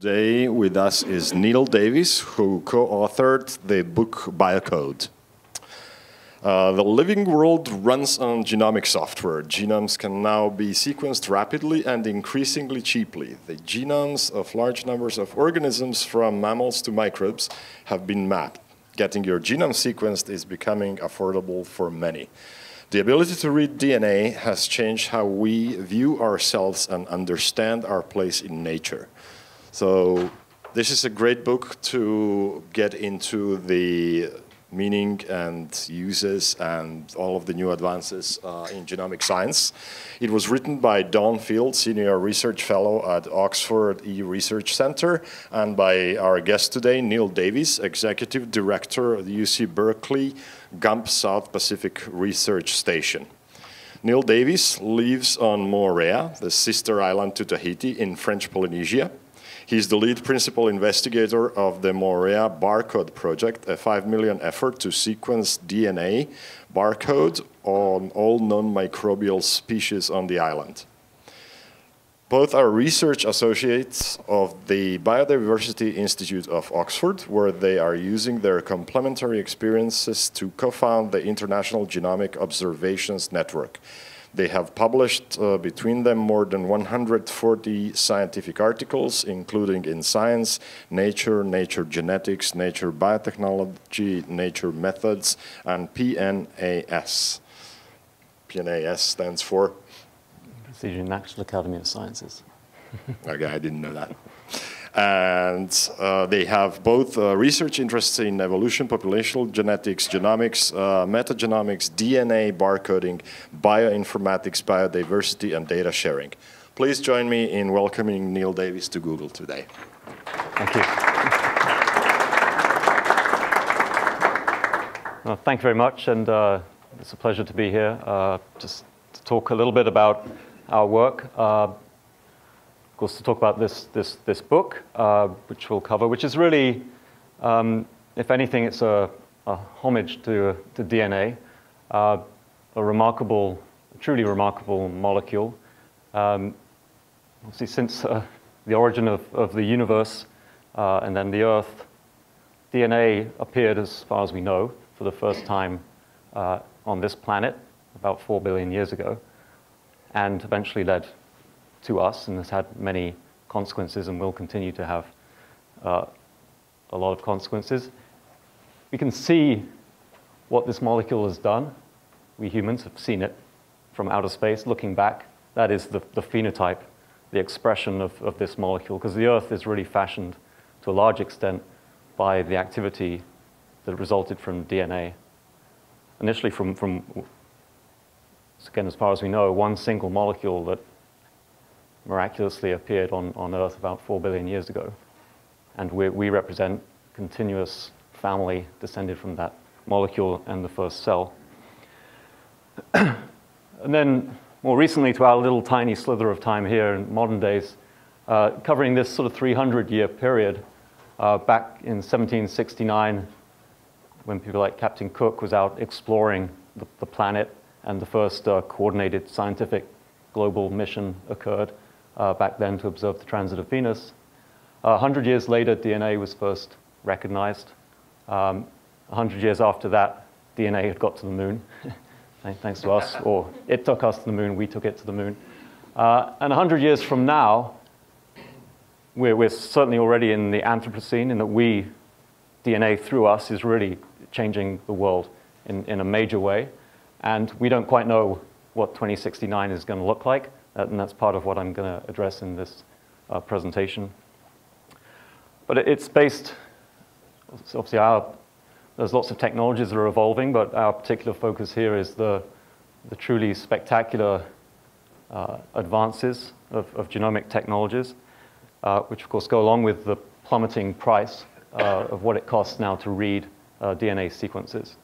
Today with us is Neil Davies, who co-authored the book Biocode. Uh, the living world runs on genomic software. Genomes can now be sequenced rapidly and increasingly cheaply. The genomes of large numbers of organisms, from mammals to microbes, have been mapped. Getting your genome sequenced is becoming affordable for many. The ability to read DNA has changed how we view ourselves and understand our place in nature. So this is a great book to get into the meaning and uses and all of the new advances uh, in genomic science. It was written by Dawn Field, Senior Research Fellow at Oxford E-Research Center, and by our guest today, Neil Davies, Executive Director of the UC Berkeley Gump South Pacific Research Station. Neil Davies lives on Moorea, the sister island to Tahiti in French Polynesia. He's the lead principal investigator of the Moorea Barcode Project, a 5 million effort to sequence DNA barcode on all non-microbial species on the island. Both are research associates of the Biodiversity Institute of Oxford, where they are using their complementary experiences to co-found the International Genomic Observations Network, they have published uh, between them more than 140 scientific articles, including in Science, Nature, Nature Genetics, Nature Biotechnology, Nature Methods, and PNAS. PNAS stands for? Precision National Academy of Sciences. okay, I didn't know that. And uh, they have both uh, research interests in evolution, populational genetics, genomics, uh, metagenomics, DNA barcoding, bioinformatics, biodiversity, and data sharing. Please join me in welcoming Neil Davies to Google today. Thank you. Well, thank you very much, and uh, it's a pleasure to be here. Uh, just to talk a little bit about our work. Uh, course, to talk about this, this, this book, uh, which we'll cover, which is really, um, if anything, it's a, a homage to, to DNA, uh, a remarkable, truly remarkable molecule. Um, since uh, the origin of, of the universe uh, and then the Earth, DNA appeared, as far as we know, for the first time uh, on this planet about four billion years ago, and eventually led to us and has had many consequences and will continue to have uh, a lot of consequences. We can see what this molecule has done. We humans have seen it from outer space, looking back. That is the, the phenotype, the expression of, of this molecule, because the Earth is really fashioned to a large extent by the activity that resulted from DNA. Initially from, from again, as far as we know, one single molecule that miraculously appeared on, on Earth about 4 billion years ago. And we, we represent continuous family descended from that molecule and the first cell. and then more recently to our little tiny slither of time here in modern days, uh, covering this sort of 300 year period uh, back in 1769 when people like Captain Cook was out exploring the, the planet and the first uh, coordinated scientific global mission occurred uh, back then to observe the transit of Venus. Uh, 100 years later, DNA was first recognized. Um, 100 years after that, DNA had got to the moon, thanks to us, or it took us to the moon, we took it to the moon. Uh, and 100 years from now, we're, we're, certainly already in the Anthropocene in that we, DNA through us, is really changing the world in, in a major way. And we don't quite know what 2069 is going to look like and that's part of what I'm going to address in this uh, presentation. But it's based, obviously our, there's lots of technologies that are evolving, but our particular focus here is the, the truly spectacular uh, advances of, of, genomic technologies, uh, which of course go along with the plummeting price uh, of what it costs now to read uh, DNA sequences.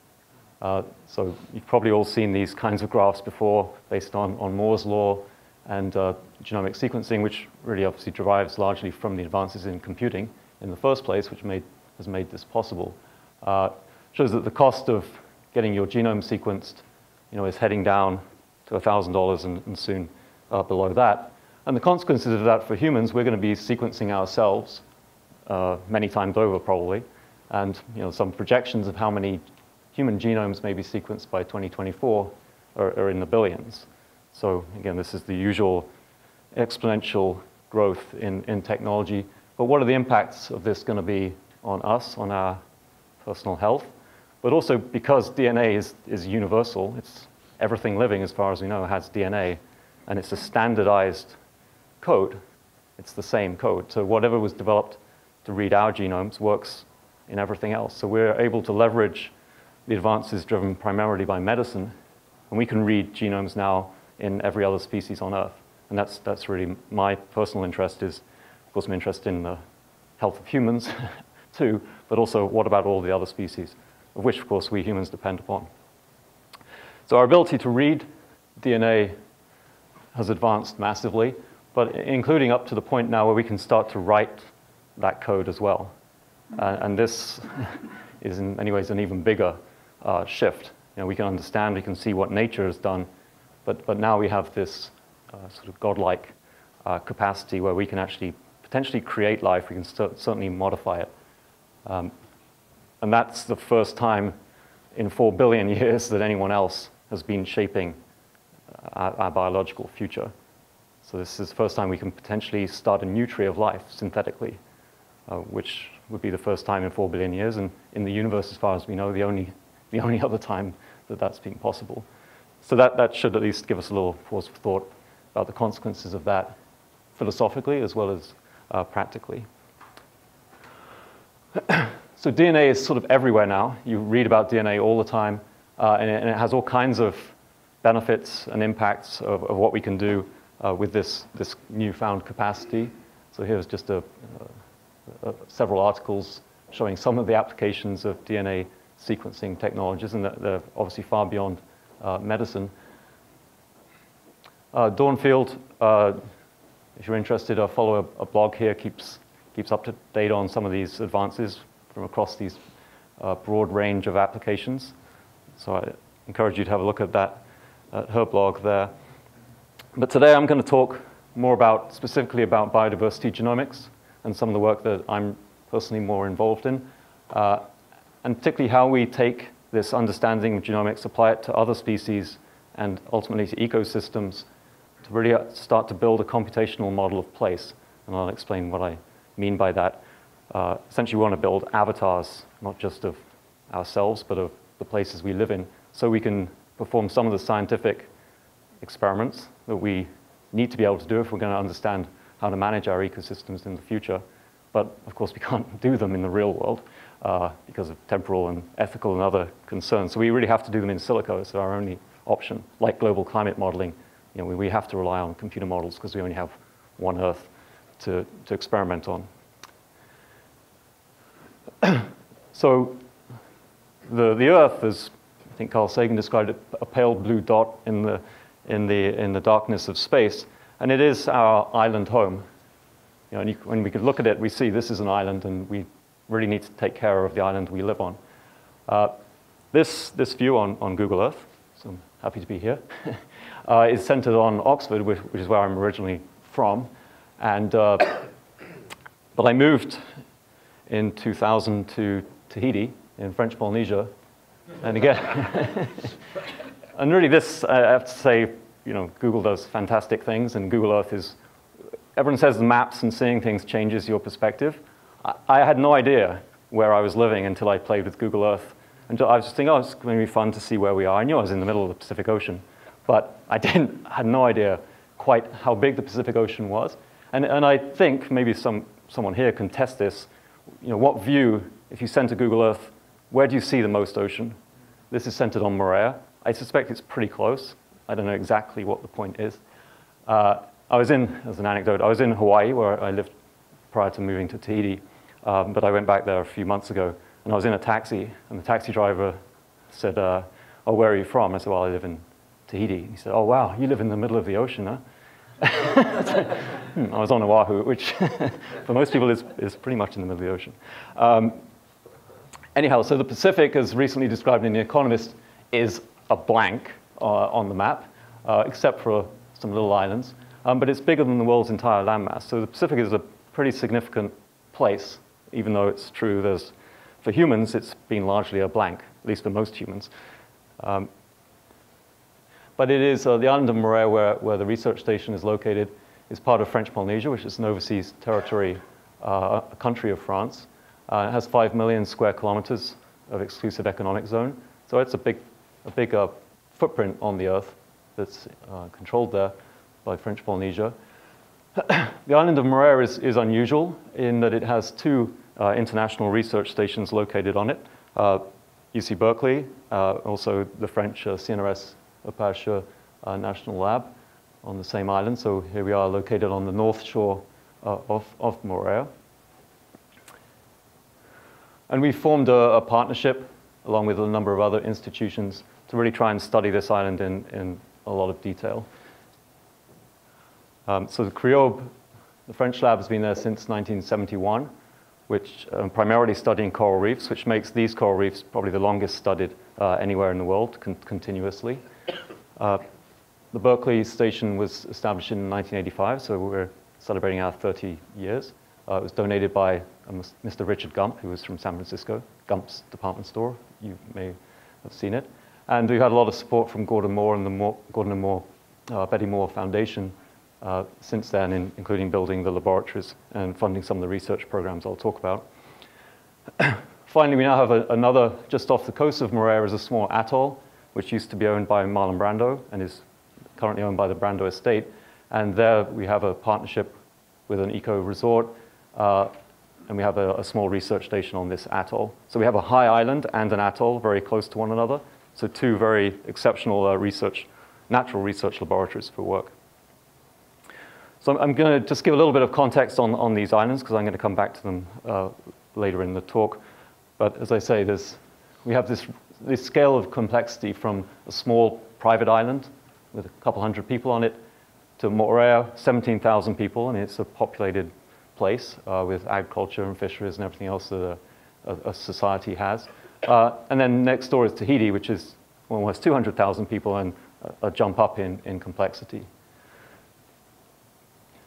Uh, so you've probably all seen these kinds of graphs before based on, on Moore's law, and uh, genomic sequencing, which really obviously derives largely from the advances in computing in the first place, which made, has made this possible, uh, shows that the cost of getting your genome sequenced you know, is heading down to $1,000 and, and soon uh, below that. And the consequences of that for humans, we're going to be sequencing ourselves uh, many times over probably, and you know, some projections of how many human genomes may be sequenced by 2024 are, are in the billions. So again, this is the usual exponential growth in, in technology. But what are the impacts of this going to be on us, on our personal health? But also because DNA is, is universal, it's everything living, as far as we know, has DNA, and it's a standardized code. It's the same code. So whatever was developed to read our genomes works in everything else. So we're able to leverage the advances driven primarily by medicine, and we can read genomes now in every other species on Earth. And that's, that's really my personal interest is, of course, I'm interested in the health of humans too, but also what about all the other species, of which, of course, we humans depend upon. So our ability to read DNA has advanced massively, but including up to the point now where we can start to write that code as well. Uh, and this is in many ways an even bigger uh, shift. You know, we can understand, we can see what nature has done, but, but now we have this uh, sort of godlike uh, capacity where we can actually potentially create life, we can certainly modify it. Um, and that's the first time in four billion years that anyone else has been shaping uh, our, our biological future. So this is the first time we can potentially start a new tree of life synthetically, uh, which would be the first time in four billion years, and in the universe, as far as we know, the only, the only other time that that's been possible. So that, that should at least give us a little pause for thought about the consequences of that philosophically as well as uh, practically. so DNA is sort of everywhere now. You read about DNA all the time, uh, and, it, and, it, has all kinds of benefits and impacts of, of what we can do uh, with this, this newfound capacity. So here's just a, a, several articles showing some of the applications of DNA sequencing technologies, and they're obviously far beyond uh, medicine. Uh, Dawn Field, uh, if you're interested, I follow a, a, blog here, keeps, keeps up to date on some of these advances from across these uh, broad range of applications. So I encourage you to have a look at that, at her blog there. But today I'm going to talk more about, specifically about biodiversity genomics and some of the work that I'm personally more involved in, uh, and particularly how we take this understanding of genomics, apply it to other species, and ultimately to ecosystems to really start to build a computational model of place. And I'll explain what I mean by that. Uh, essentially, we want to build avatars, not just of ourselves, but of the places we live in, so we can perform some of the scientific experiments that we need to be able to do if we're going to understand how to manage our ecosystems in the future. But of course, we can't do them in the real world uh, because of temporal and ethical and other concerns. So we really have to do them in silico. It's our only option, like global climate modeling. You know, we, we have to rely on computer models because we only have one Earth to, to experiment on. so the, the Earth, as I think Carl Sagan described it, a pale blue dot in the in the, in the darkness of space. And it is our island home. You know, and you, when we could look at it, we see this is an island, and we really need to take care of the island we live on. Uh, this, this view on, on Google Earth, so I'm happy to be here, uh, is centered on Oxford, which, which, is where I'm originally from. And, uh, but I moved in 2000 to Tahiti in French Polynesia. And again, and really this, I have to say, you know, Google does fantastic things, and Google Earth is, everyone says the maps and seeing things changes your perspective. I, had no idea where I was living until I played with Google Earth. And I was just thinking, oh, it's going to be fun to see where we are. I knew I was in the middle of the Pacific Ocean, but I didn't, had no idea quite how big the Pacific Ocean was. And, and I think maybe some, someone here can test this. You know, what view, if you to Google Earth, where do you see the most ocean? This is centered on Moorea. I suspect it's pretty close. I don't know exactly what the point is. Uh, I was in, as an anecdote, I was in Hawaii where I lived prior to moving to Tahiti, um, but I went back there a few months ago and I was in a taxi and the taxi driver said, uh, oh, where are you from? I said, well, I live in Tahiti. He said, oh, wow, you live in the middle of the ocean, huh? hmm, I was on Oahu, which for most people is, is pretty much in the middle of the ocean. Um, anyhow, so the Pacific, as recently described in The Economist, is a blank uh, on the map, uh, except for some little islands. Um, but it's bigger than the world's entire landmass. So the Pacific is a pretty significant place even though it's true there's, for humans, it's been largely a blank, at least for most humans. Um, but it is uh, the island of Moorea where, where the research station is located is part of French Polynesia, which is an overseas territory, uh, a country of France. Uh, it has 5 million square kilometers of exclusive economic zone. So it's a big, a big uh, footprint on the Earth that's uh, controlled there by French Polynesia. the island of Moorea is, is, unusual in that it has two international research stations located on it. UC uh, Berkeley, uh, also the French CNRS Apache National Lab on the same island. So here we are located on the north shore of, of Moorea. And we formed a, a, partnership along with a number of other institutions to really try and study this island in, in a lot of detail. Um, so the CRIOBE, the French lab has been there since 1971, which um, primarily studying coral reefs, which makes these coral reefs probably the longest studied uh, anywhere in the world con continuously. Uh, the Berkeley station was established in 1985, so we're celebrating our 30 years. Uh, it was donated by Mr. Um, Richard Gump, who was from San Francisco, Gump's department store. You may have seen it. And we had a lot of support from Gordon Moore and the Moore, Gordon and Moore, uh, Betty Moore Foundation uh, since then, in, including building the laboratories and funding some of the research programs I'll talk about. Finally, we now have a, another, just off the coast of Moorea is a small atoll, which used to be owned by Marlon Brando and is currently owned by the Brando estate. And there we have a partnership with an eco resort uh, and we have a, a, small research station on this atoll. So we have a high island and an atoll very close to one another. So two very exceptional uh, research, natural research laboratories for work. So I'm, going to just give a little bit of context on, on these islands because I'm going to come back to them uh, later in the talk. But as I say, there's, we have this, this scale of complexity from a small private island with a couple hundred people on it to Moorea, 17,000 people, and it's a populated place uh, with agriculture and fisheries and everything else that a, a, a society has. Uh, and then next door is Tahiti, which is almost 200,000 people and a, a, jump up in, in complexity.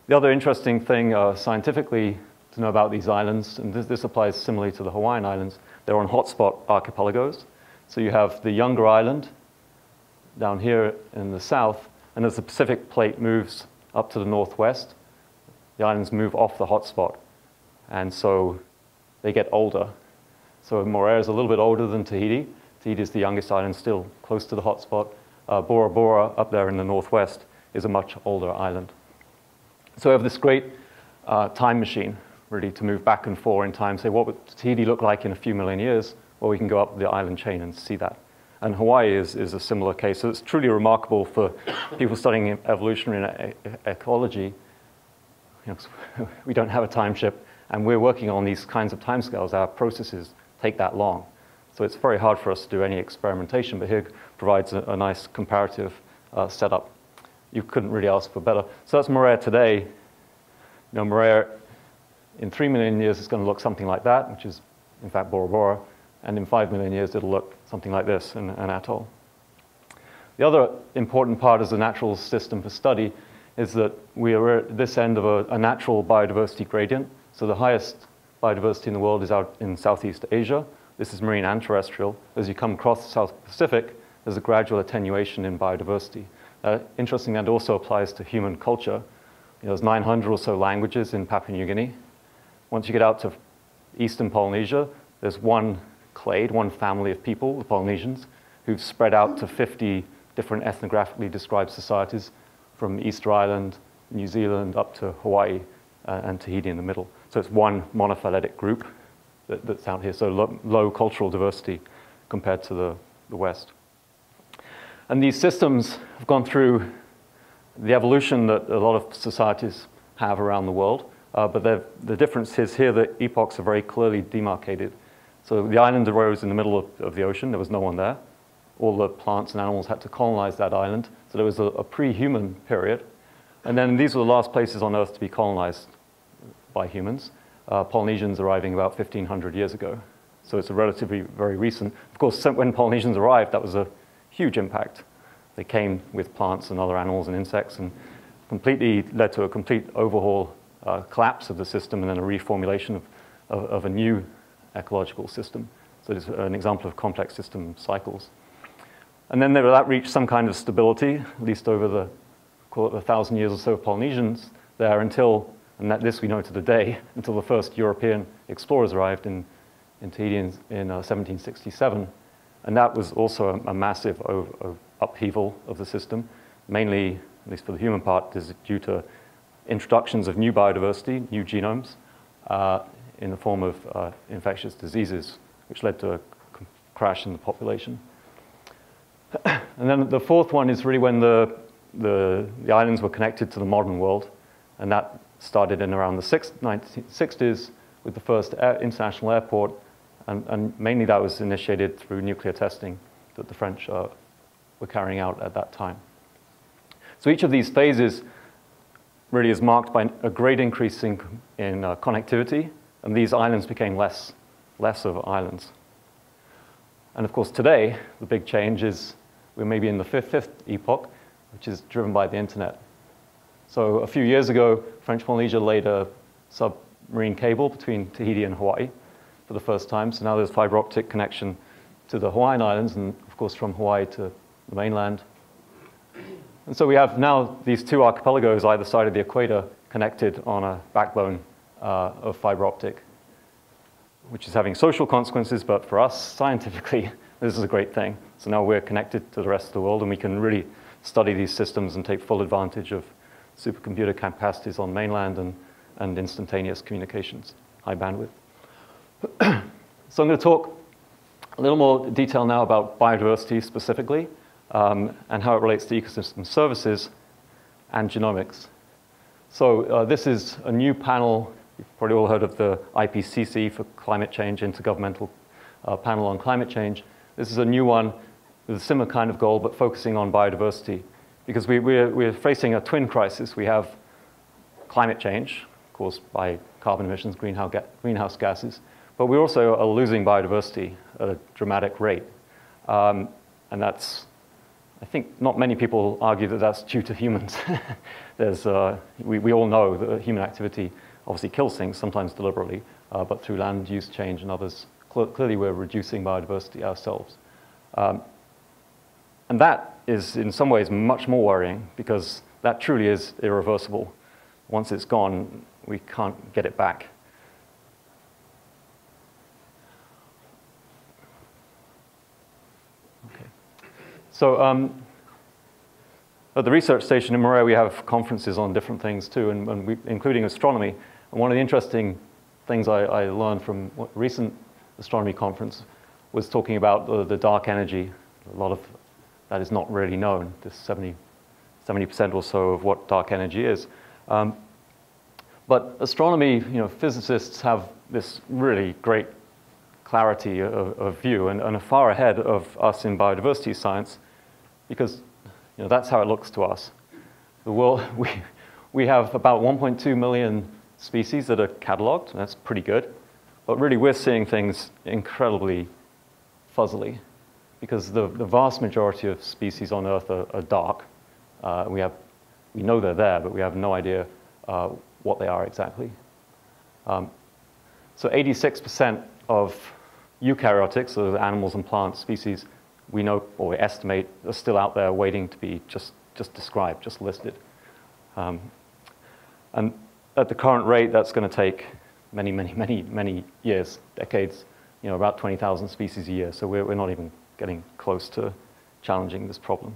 The other interesting thing uh, scientifically to know about these islands, and this, this, applies similarly to the Hawaiian Islands, they're on hotspot archipelagos. So you have the younger island down here in the south, and as the Pacific plate moves up to the northwest, the islands move off the hotspot. And so they get older. So Moorea is a little bit older than Tahiti. Tahiti is the youngest island, still close to the hotspot. Uh, Bora Bora, up there in the northwest, is a much older island. So we have this great uh, time machine, really, to move back and forth in time. Say, what would Tahiti look like in a few million years? Well, we can go up the island chain and see that. And Hawaii is, is a similar case. So it's truly remarkable for people studying evolutionary ecology you know, we don't have a time ship, and we're working on these kinds of timescales. Our processes take that long. So it's very hard for us to do any experimentation, but here provides a, a nice comparative uh, setup. You couldn't really ask for better. So that's Moorea today. You know, Moorea in three million years is going to look something like that, which is in fact Bora Bora, and in five million years it'll look something like this, an, an atoll. The other important part as a natural system for study is that we are at this end of a, a, natural biodiversity gradient. So the highest biodiversity in the world is out in Southeast Asia. This is marine and terrestrial. As you come across the South Pacific, there's a gradual attenuation in biodiversity. Uh, interesting, that also applies to human culture. You know, there's 900 or so languages in Papua New Guinea. Once you get out to eastern Polynesia, there's one clade, one family of people, the Polynesians, who've spread out to 50 different ethnographically described societies from Easter Island, New Zealand, up to Hawaii uh, and Tahiti in the middle. So it's one monophyletic group that, that's out here, so lo low cultural diversity compared to the, the West. And these systems have gone through the evolution that a lot of societies have around the world, uh, but the difference is here that epochs are very clearly demarcated. So the island arose in the middle of, of the ocean, there was no one there all the plants and animals had to colonize that island. So there was a, a pre-human period. And then these were the last places on Earth to be colonized by humans. Uh, Polynesians arriving about 1,500 years ago. So it's a relatively very recent. Of course, when Polynesians arrived, that was a huge impact. They came with plants and other animals and insects and completely led to a complete overhaul, uh, collapse of the system and then a reformulation of of, of a new ecological system. So it's an example of complex system cycles. And then that reached some kind of stability, at least over the, call it thousand years or so of Polynesians there until, and that this we know to the day, until the first European explorers arrived in, in Tahiti in, in uh, 1767. And that was also a, a massive upheaval of the system, mainly, at least for the human part, is due to introductions of new biodiversity, new genomes, uh, in the form of uh, infectious diseases, which led to a crash in the population. and then the fourth one is really when the, the, the, islands were connected to the modern world, and that started in around the 1960s with the first international airport, and, and, mainly that was initiated through nuclear testing that the French uh, were carrying out at that time. So each of these phases really is marked by a great increase in, in uh, connectivity, and these islands became less, less of islands. And of course, today, the big change is we're maybe in the fifth, fifth epoch, which is driven by the internet. So a few years ago, French Polynesia laid a submarine cable between Tahiti and Hawaii for the first time. So now there's fiber optic connection to the Hawaiian Islands and, of course, from Hawaii to the mainland. And so we have now these two archipelagos either side of the equator connected on a backbone uh, of fiber optic, which is having social consequences, but for us, scientifically, this is a great thing. So now we're connected to the rest of the world, and we can really study these systems and take full advantage of supercomputer capacities on mainland and, and instantaneous communications, high bandwidth. So I'm going to talk a little more detail now about biodiversity specifically um, and how it relates to ecosystem services and genomics. So uh, this is a new panel. You've probably all heard of the IPCC for climate change, Intergovernmental uh, Panel on Climate Change. This is a new one with a similar kind of goal, but focusing on biodiversity. Because we, we're, we're facing a twin crisis. We have climate change caused by carbon emissions, greenhouse gases, but we also are losing biodiversity at a dramatic rate. Um, and that's I think not many people argue that that's due to humans. There's, uh, we, we all know that human activity obviously kills things, sometimes deliberately, uh, but through land use change and others, cl clearly we're reducing biodiversity ourselves. Um, and that is in some ways much more worrying because that truly is irreversible. Once it's gone, we can't get it back. So um, at the research station in Moorea, we have conferences on different things too, and, and we, including astronomy. And one of the interesting things I, I learned from a recent astronomy conference was talking about the, the, dark energy. A lot of that is not really known, this 70, 70% or so of what dark energy is. Um, but astronomy, you know, physicists have this really great clarity of, of view and, and are far ahead of us in biodiversity science because you know, that's how it looks to us. The world, we, we have about 1.2 million species that are cataloged, that's pretty good. But really, we're seeing things incredibly fuzzily because the, the vast majority of species on Earth are, are dark. Uh, we, have, we know they're there, but we have no idea uh, what they are exactly. Um, so 86% of eukaryotic, so the animals and plant species, we know or we estimate are still out there waiting to be just, just described, just listed. Um, and at the current rate, that's going to take many, many, many, many years, decades, you know, about 20,000 species a year. So we're, we're not even getting close to challenging this problem.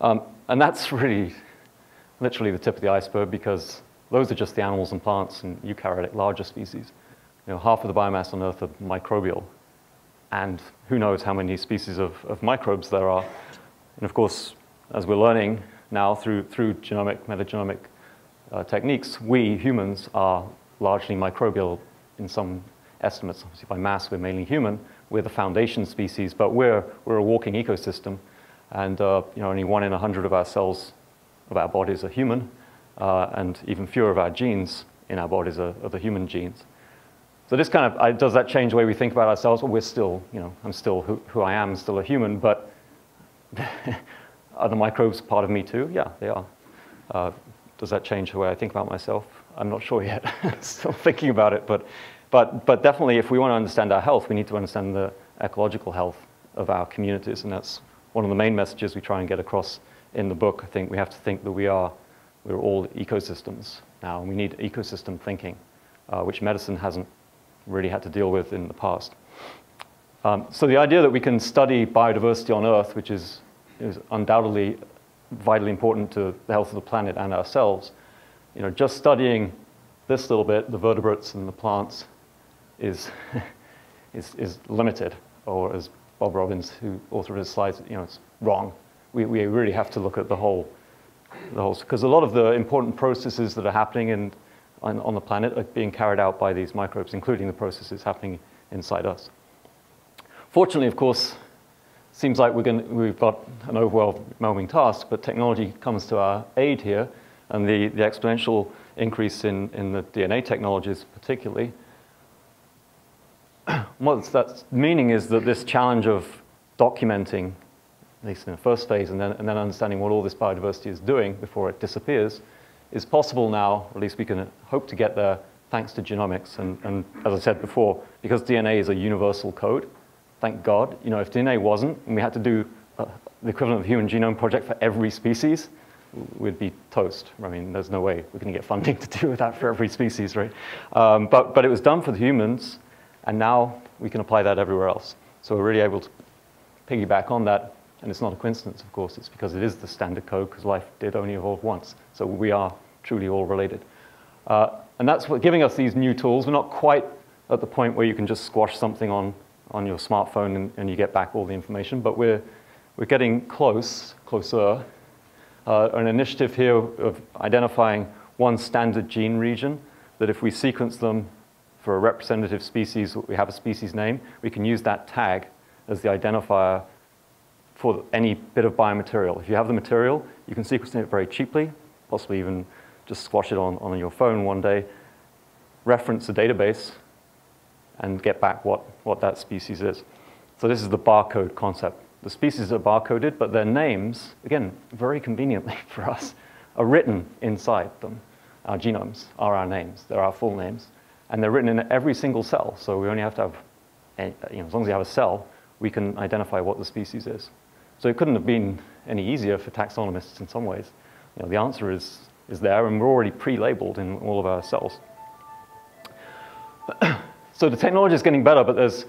Um, and that's really literally the tip of the iceberg because those are just the animals and plants and eukaryotic larger species. You know, half of the biomass on Earth are microbial, and who knows how many species of, of microbes there are. And of course, as we're learning now through, through genomic, metagenomic uh, techniques, we humans are largely microbial in some estimates. Obviously, by mass, we're mainly human. We're the foundation species, but we're, we're a walking ecosystem. And uh, you know, only one in a hundred of our cells of our bodies are human, uh, and even fewer of our genes in our bodies are, are the human genes. So this kind of, does that change the way we think about ourselves? Well, we're still, you know, I'm still who, who I am, still a human, but are the microbes part of me too? Yeah, they are. Uh, does that change the way I think about myself? I'm not sure yet. Still thinking about it, but, but, but definitely if we want to understand our health, we need to understand the ecological health of our communities, and that's one of the main messages we try and get across in the book. I think we have to think that we are, we're all ecosystems now, and we need ecosystem thinking, uh, which medicine hasn't really had to deal with in the past. Um, so the idea that we can study biodiversity on Earth, which is, is undoubtedly vitally important to the health of the planet and ourselves, you know, just studying this little bit, the vertebrates and the plants, is, is, is limited, or as Bob Robbins, who authored his slides, you know, it's wrong. We, we really have to look at the whole, the whole, because a lot of the important processes that are happening in, on, on the planet are being carried out by these microbes, including the processes happening inside us. Fortunately, of course, seems like going we've got an overwhelming task, but technology comes to our aid here, and the, the exponential increase in, in the DNA technologies particularly. what that's meaning is that this challenge of documenting, at least in the first phase, and then, and then understanding what all this biodiversity is doing before it disappears, is possible now, or at least we can hope to get there thanks to genomics. And, and as I said before, because DNA is a universal code, thank God. You know, if DNA wasn't, and we had to do uh, the equivalent of Human Genome Project for every species, we'd be toast. I mean, there's no way we're going to get funding to do that for every species, right? Um, but, but it was done for the humans, and now we can apply that everywhere else. So we're really able to piggyback on that. And it's not a coincidence, of course. It's because it is the standard code, because life did only evolve once. So we are truly all related. Uh, and that's what giving us these new tools. We're not quite at the point where you can just squash something on on your smartphone and, and, you get back all the information. But we're, we're getting close, closer. Uh, an initiative here of identifying one standard gene region that if we sequence them for a representative species, we have a species name, we can use that tag as the identifier for any bit of biomaterial. If you have the material, you can sequence it very cheaply, possibly even just squash it on, on your phone one day, reference the database, and get back what, what that species is. So this is the barcode concept. The species are barcoded, but their names, again, very conveniently for us, are written inside them. Our genomes are our names. They're our full names. And they're written in every single cell. So we only have to have, you know, as long as you have a cell, we can identify what the species is. So it couldn't have been any easier for taxonomists in some ways. You know, the answer is, is there, and we're already pre-labeled in all of our cells. So the technology is getting better, but there's,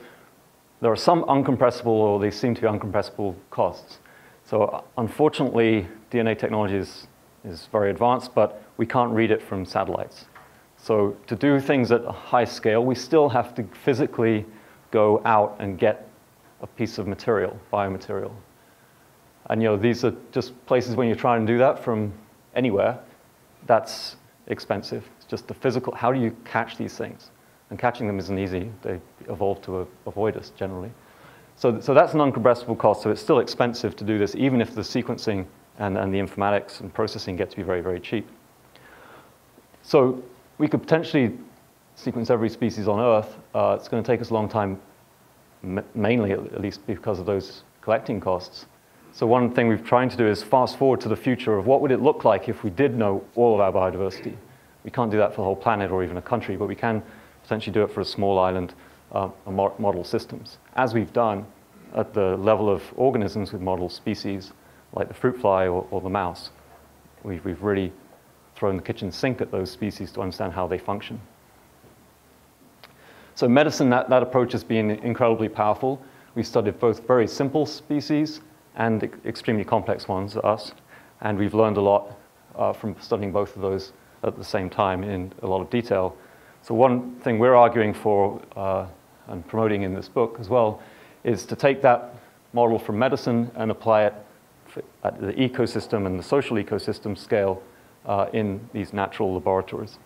there are some uncompressible, or they seem to be uncompressible costs. So uh, unfortunately, DNA technology is, is very advanced, but we can't read it from satellites. So to do things at a high scale, we still have to physically go out and get a piece of material, biomaterial. And you know, these are just places when you're trying to do that from anywhere, that's expensive. It's just the physical, how do you catch these things? and catching them isn't easy. They evolve to avoid us generally. So, so that's an uncompressible cost, so it's still expensive to do this, even if the sequencing and, and the informatics and processing get to be very, very cheap. So we could potentially sequence every species on Earth. Uh, it's going to take us a long time, mainly at least because of those collecting costs. So one thing we're trying to do is fast forward to the future of what would it look like if we did know all of our biodiversity. We can't do that for the whole planet or even a country, but we can potentially do it for a small island uh, model systems, as we've done at the level of organisms with model species, like the fruit fly or, or the mouse. We've, we've really thrown the kitchen sink at those species to understand how they function. So medicine, that, that approach has been incredibly powerful. We've studied both very simple species and extremely complex ones, us, and we've learned a lot uh, from studying both of those at the same time in a lot of detail. So one thing we're arguing for uh, and promoting in this book as well is to take that model from medicine and apply it at the ecosystem and the social ecosystem scale uh, in these natural laboratories.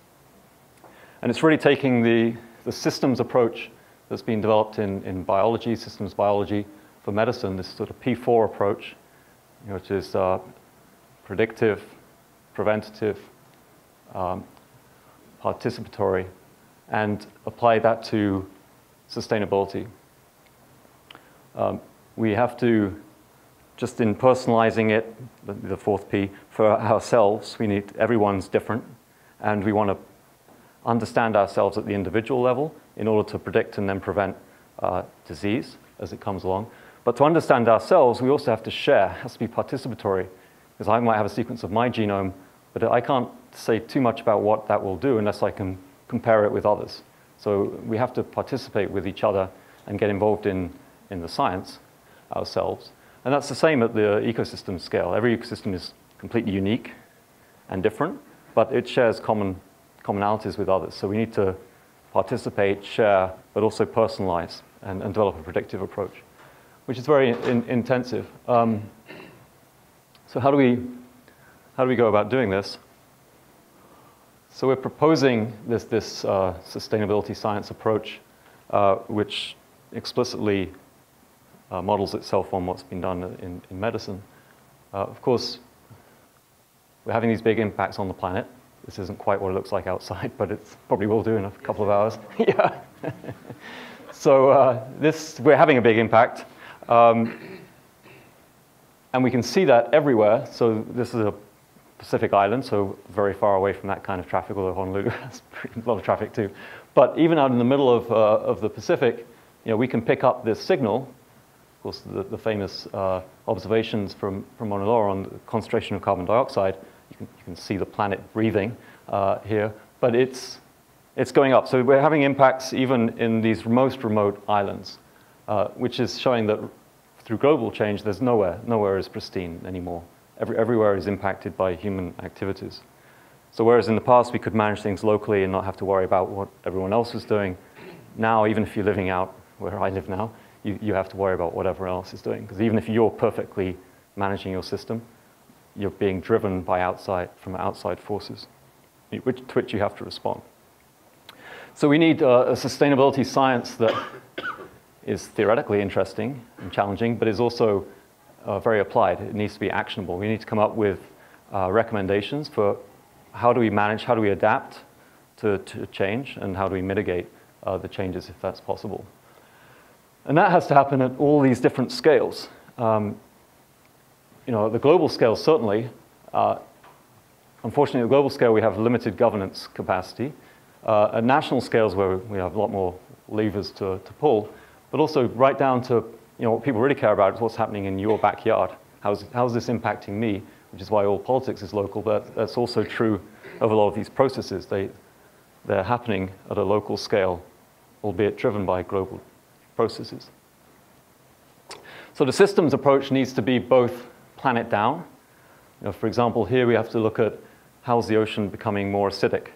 And it's really taking the, the systems approach that's been developed in, in biology, systems biology, for medicine, this sort of P4 approach, which is uh, predictive, preventative, um, participatory, and apply that to sustainability. Um, we have to, just in personalizing it, the, fourth P, for ourselves, we need, everyone's different, and we want to understand ourselves at the individual level in order to predict and then prevent uh, disease as it comes along. But to understand ourselves, we also have to share, it has to be participatory, because I might have a sequence of my genome, but I can't say too much about what that will do unless I can compare it with others. So we have to participate with each other and get involved in, in the science ourselves. And that's the same at the ecosystem scale. Every ecosystem is completely unique and different, but it shares common commonalities with others. So we need to participate, share, but also personalize and, and develop a predictive approach, which is very in, intensive. Um, so how do we how do we go about doing this? So we're proposing this, this uh, sustainability science approach, uh, which explicitly uh, models itself on what's been done in, in medicine. Uh, of course, we're having these big impacts on the planet. This isn't quite what it looks like outside, but it probably will do in a couple of hours. yeah. so uh, this, we're having a big impact. Um, and we can see that everywhere. So this is a Pacific Island, so very far away from that kind of traffic, although Honolulu has a lot of traffic too. But even out in the middle of, uh, of the Pacific, you know, we can pick up this signal. Of course, the, the famous uh, observations from, from Mauna Loa on the concentration of carbon dioxide. You can, you can see the planet breathing uh, here, but it's, it's going up. So we're having impacts even in these most remote islands, uh, which is showing that through global change, there's nowhere, nowhere is pristine anymore. Every, everywhere is impacted by human activities. So whereas in the past we could manage things locally and not have to worry about what everyone else was doing, now even if you're living out where I live now, you, you have to worry about what everyone else is doing. Because even if you're perfectly managing your system, you're being driven by outside, from outside forces, which, to which you have to respond. So we need uh, a sustainability science that is theoretically interesting and challenging, but is also uh, very applied. It needs to be actionable. We need to come up with uh, recommendations for how do we manage, how do we adapt to, to change, and how do we mitigate uh, the changes if that's possible. And that has to happen at all these different scales. Um, you know, at the global scale, certainly. Uh, unfortunately, at the global scale, we have limited governance capacity. Uh, at national scales, where we have a lot more levers to, to pull, but also right down to you know, what people really care about is what's happening in your backyard. How's, how's this impacting me? Which is why all politics is local, but that's also true of a lot of these processes. They, they're happening at a local scale, albeit driven by global processes. So the systems approach needs to be both planet down. You know, for example, here we have to look at how's the ocean becoming more acidic.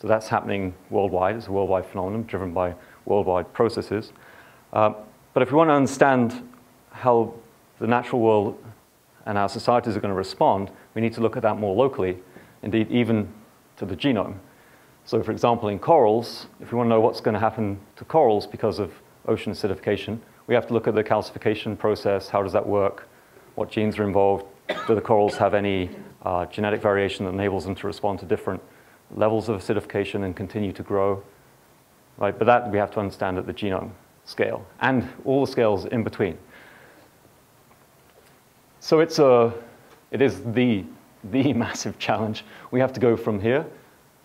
So that's happening worldwide. It's a worldwide phenomenon driven by worldwide processes. Um, but if we want to understand how the natural world and our societies are going to respond, we need to look at that more locally, indeed, even to the genome. So, for example, in corals, if we want to know what's going to happen to corals because of ocean acidification, we have to look at the calcification process. How does that work? What genes are involved? Do the corals have any uh, genetic variation that enables them to respond to different levels of acidification and continue to grow? Right, but that we have to understand at the genome scale and all the scales in between. So it's a, it is the, the massive challenge. We have to go from here,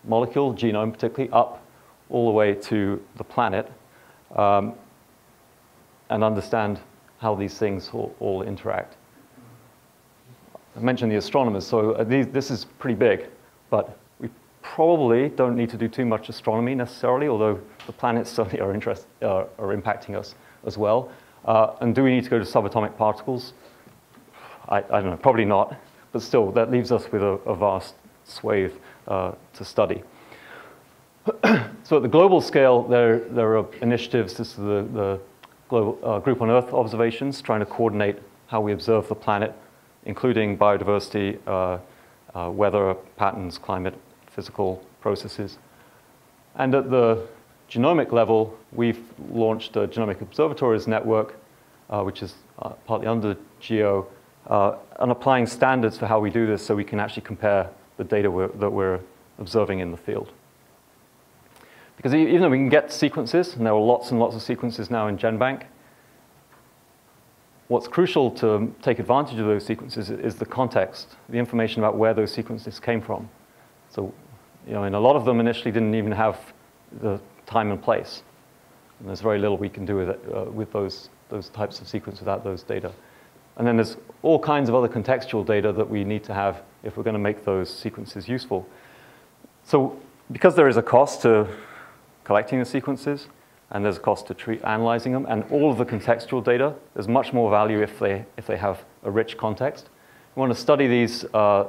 molecule, genome particularly, up all the way to the planet um, and understand how these things all, all, interact. I mentioned the astronomers, so uh, these, this is pretty big, but probably don't need to do too much astronomy necessarily, although the planets certainly are, interest, are impacting us as well. Uh, and do we need to go to subatomic particles? I, I, don't know, probably not. But still, that leaves us with a, a vast swathe uh, to study. so at the global scale, there, there are initiatives, this is the, the global, uh, Group on Earth observations, trying to coordinate how we observe the planet, including biodiversity, uh, uh, weather patterns, climate, physical processes. And at the genomic level, we've launched a Genomic Observatories Network, uh, which is uh, partly under GEO, uh, and applying standards for how we do this so we can actually compare the data we're, that we're observing in the field. Because even though we can get sequences, and there are lots and lots of sequences now in GenBank, what's crucial to take advantage of those sequences is the context, the information about where those sequences came from. So you know, and a lot of them initially didn't even have the time and place. And there's very little we can do with, it, uh, with those, those types of sequence without those data. And then there's all kinds of other contextual data that we need to have if we're going to make those sequences useful. So because there is a cost to collecting the sequences, and there's a cost to treat, analyzing them, and all of the contextual data, there's much more value if they, if they have a rich context. We want to study these, uh,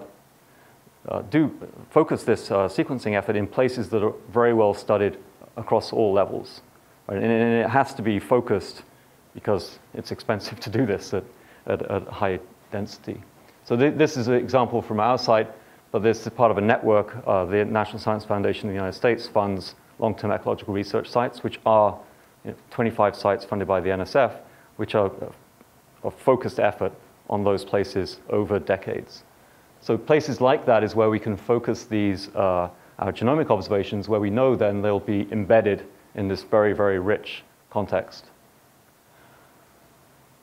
uh, do focus this uh, sequencing effort in places that are very well studied across all levels. Right? And, it has to be focused because it's expensive to do this at, at, at high density. So th this is an example from our site, but this is part of a network. Uh, the National Science Foundation of the United States funds long-term ecological research sites, which are you know, 25 sites funded by the NSF, which are a focused effort on those places over decades. So places like that is where we can focus these, uh, our genomic observations, where we know then they'll be embedded in this very, very rich context.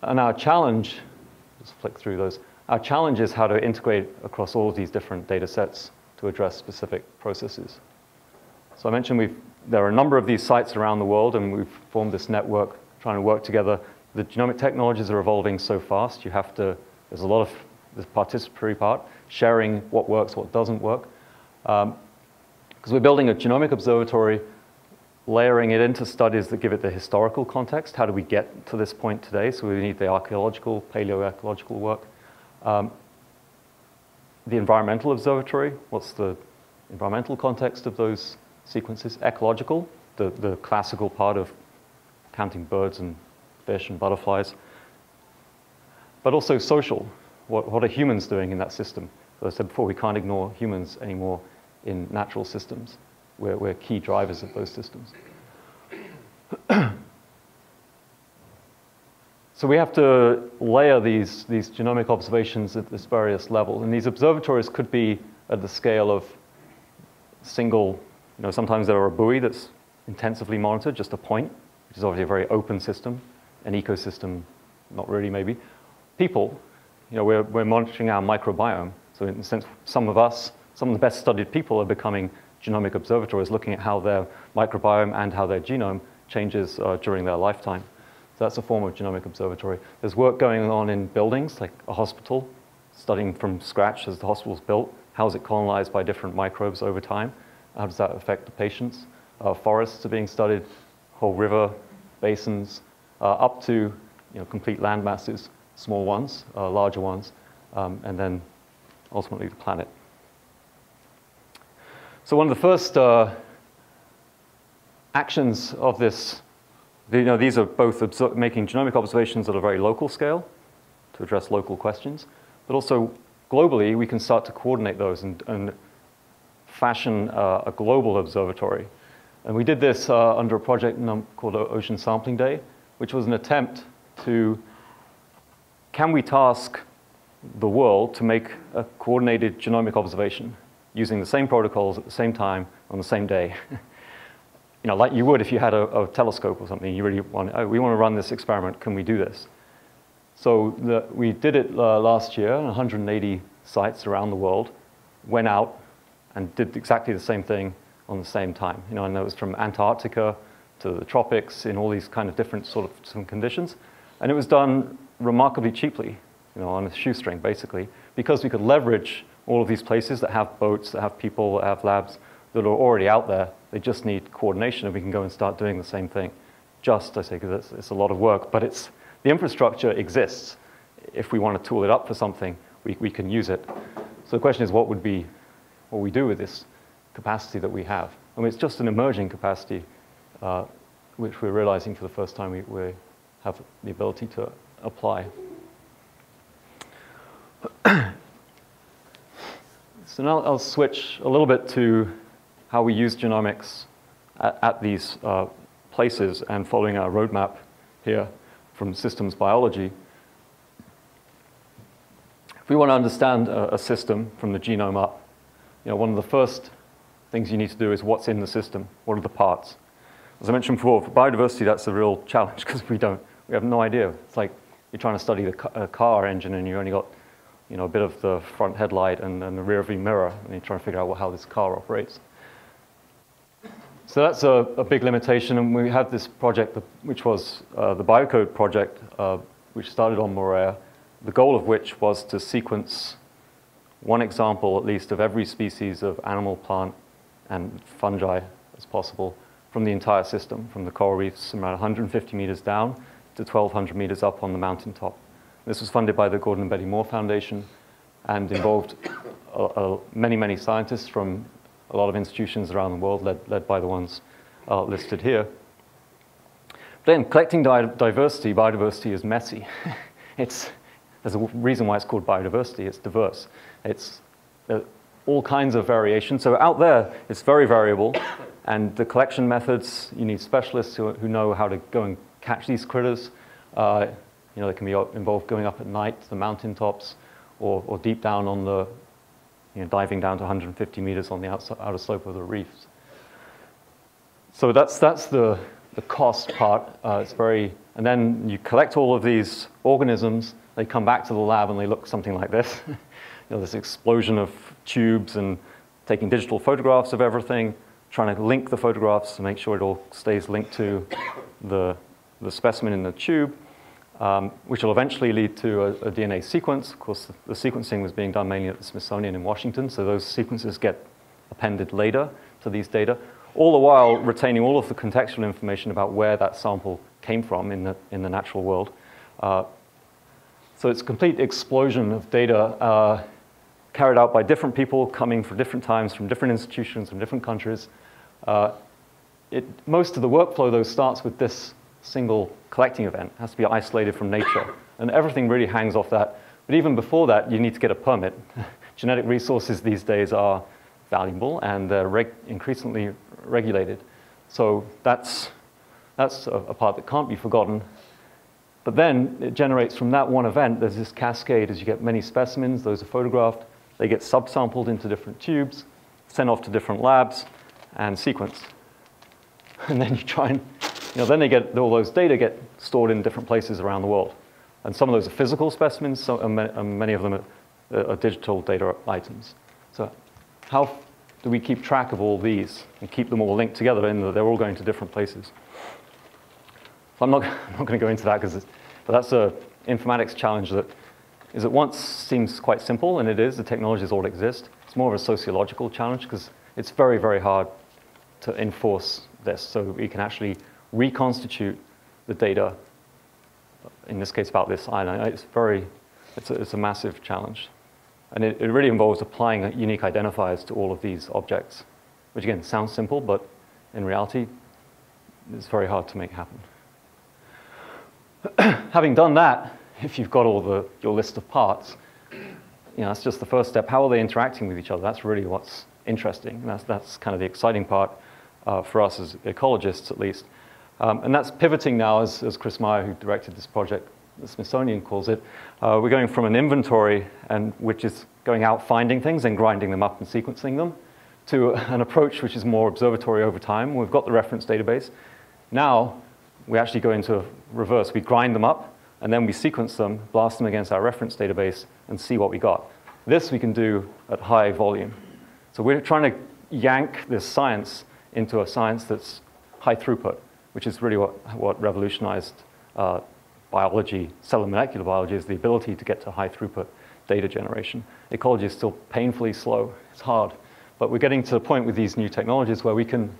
And our challenge, let's flick through those, our challenge is how to integrate across all of these different data sets to address specific processes. So I mentioned there are a number of these sites around the world, and we've formed this network trying to work together. The genomic technologies are evolving so fast, you have to, there's a lot of this participatory part, sharing what works, what doesn't work. Because um, we're building a genomic observatory, layering it into studies that give it the historical context. How do we get to this point today? So we need the archaeological, paleoecological work. Um, the environmental observatory, what's the environmental context of those sequences, ecological, the, the classical part of counting birds and fish and butterflies, but also social. What, what are humans doing in that system? As I said before, we can't ignore humans anymore in natural systems. We're, we're key drivers of those systems. so we have to layer these, these genomic observations at this various level. And these observatories could be at the scale of single you know, sometimes there are a buoy that's intensively monitored, just a point, which is obviously a very open system, an ecosystem, not really maybe. People, you know, we're, we're monitoring our microbiome. So in a sense, some of us, some of the best studied people are becoming genomic observatories looking at how their microbiome and how their genome changes uh, during their lifetime. So that's a form of genomic observatory. There's work going on in buildings, like a hospital, studying from scratch as the hospital's built, how is it colonized by different microbes over time. How does that affect the patients? Uh, forests are being studied, whole river basins, uh, up to you know, complete land masses, small ones, uh, larger ones, um, and then ultimately the planet. So one of the first uh, actions of this, you know, these are both making genomic observations at a very local scale to address local questions, but also globally we can start to coordinate those and, and fashion uh, a global observatory. And we did this uh, under a project called Ocean Sampling Day, which was an attempt to, can we task the world to make a coordinated genomic observation using the same protocols at the same time on the same day? you know, like you would if you had a, a telescope or something, you really want, oh, we want to run this experiment, can we do this? So the, we did it uh, last year, 180 sites around the world, went out, and did exactly the same thing on the same time. You know, and it was from Antarctica to the tropics in all these kind of different sort of conditions. And it was done remarkably cheaply, you know, on a shoestring, basically, because we could leverage all of these places that have boats, that have people, that have labs, that are already out there. They just need coordination, and we can go and start doing the same thing. Just, I say, because it's, it's a lot of work, but it's, the infrastructure exists. If we want to tool it up for something, we, we can use it. So the question is, what would be what we do with this capacity that we have. I mean, it's just an emerging capacity, uh, which we're realizing for the first time we, we have the ability to apply. so now I'll switch a little bit to how we use genomics at, at these uh, places and following our roadmap here from systems biology. If we want to understand a, a system from the genome up, you know, one of the first things you need to do is what's in the system, what are the parts. As I mentioned before, for biodiversity, that's a real challenge because we don't, we have no idea. It's like you're trying to study the car engine and you only got, you know, a bit of the front headlight and, and the rear view mirror, and you're trying to figure out how this car operates. so that's a, a, big limitation, and we had this project, which was uh, the Biocode project, uh, which started on Moorea, the goal of which was to sequence one example, at least, of every species of animal, plant, and fungi as possible from the entire system, from the coral reefs around 150 meters down to 1,200 meters up on the mountaintop. This was funded by the Gordon and Betty Moore Foundation and involved many, many scientists from a lot of institutions around the world, led, led by the ones uh, listed here. Then, collecting di diversity, biodiversity is messy. it's, there's a reason why it's called biodiversity. It's diverse. It's uh, all kinds of variation. So out there, it's very variable. And the collection methods, you need specialists who, who know how to go and catch these critters. Uh, you know, they can be involved going up at night to the mountain tops or, or deep down on the, you know, diving down to 150 meters on the outside, outer slope of the reefs. So that's, that's the, the cost part. Uh, it's very, and then you collect all of these organisms, they come back to the lab and they look something like this. you know, this explosion of tubes and taking digital photographs of everything, trying to link the photographs to make sure it all stays linked to the, the specimen in the tube, um, which will eventually lead to a, a, DNA sequence. Of course, the, the sequencing was being done mainly at the Smithsonian in Washington, so those sequences get appended later to these data, all the while retaining all of the contextual information about where that sample came from in the, in the natural world. Uh, so it's a complete explosion of data uh, carried out by different people coming from different times, from different institutions, from different countries. Uh, it, most of the workflow, though, starts with this single collecting event. It has to be isolated from nature. And everything really hangs off that. But even before that, you need to get a permit. Genetic resources these days are valuable and they're reg increasingly regulated. So that's, that's a, a part that can't be forgotten. But then it generates from that one event, there's this cascade as you get many specimens, those are photographed, they get subsampled into different tubes, sent off to different labs, and sequenced. And then you try and, you know, then they get, all those data get stored in different places around the world. And some of those are physical specimens, so, and many of them are, are digital data items. So how do we keep track of all these and keep them all linked together in that they're all going to different places? So I'm not, I'm not going to go into that, because but that's an informatics challenge that is at once seems quite simple, and it is, the technologies all exist. It's more of a sociological challenge because it's very, very hard to enforce this. So we can actually reconstitute the data, in this case about this island. It's very, it's a, it's a massive challenge. And it, it really involves applying unique identifiers to all of these objects, which again, sounds simple, but in reality, it's very hard to make happen. Having done that, if you've got all the, your list of parts, you know, that's just the first step. How are they interacting with each other? That's really what's interesting. That's, that's kind of the exciting part uh, for us as ecologists, at least. Um, and that's pivoting now, as, as Chris Meyer, who directed this project, the Smithsonian calls it. Uh, we're going from an inventory, and which is going out finding things and grinding them up and sequencing them, to an approach which is more observatory over time. We've got the reference database. Now, we actually go into reverse. We grind them up, and then we sequence them, blast them against our reference database, and see what we got. This we can do at high volume. So we're trying to yank this science into a science that's high throughput, which is really what, what revolutionized uh, biology, cellular molecular biology, is the ability to get to high throughput data generation. Ecology is still painfully slow. It's hard. But we're getting to the point with these new technologies where we can,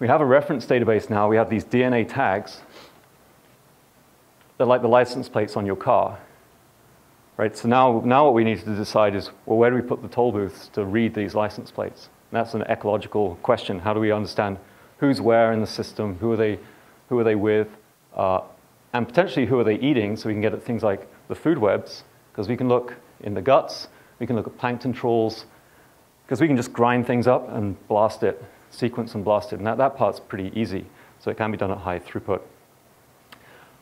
we have a reference database now, we have these DNA tags they're like the license plates on your car. Right? So now, now what we need to decide is, well, where do we put the toll booths to read these license plates? And that's an ecological question. How do we understand who's where in the system? Who are they, who are they with? Uh, and potentially who are they eating so we can get at things like the food webs, because we can look in the guts, we can look at plankton trawls, because we can just grind things up and blast it, sequence and blast it. And that, that part's pretty easy. So it can be done at high throughput.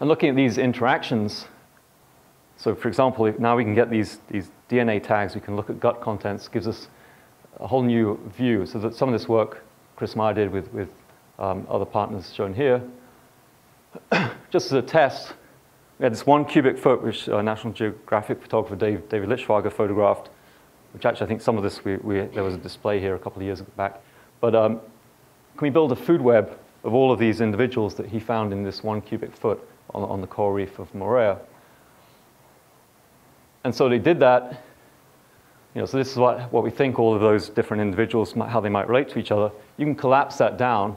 And looking at these interactions, so for example, now we can get these, these DNA tags, we can look at gut contents, gives us a whole new view. So that some of this work Chris Meyer did with, with um, other partners shown here. Just as a test, we had this one cubic foot, which uh, National Geographic photographer Dave, David Liittschwager photographed, which actually I think some of this, we, we, there was a display here a couple of years back. But um, can we build a food web of all of these individuals that he found in this one cubic foot on, on the coral reef of Moorea? And so they did that. You know, so this is what, what we think all of those different individuals, how they might relate to each other. You can collapse that down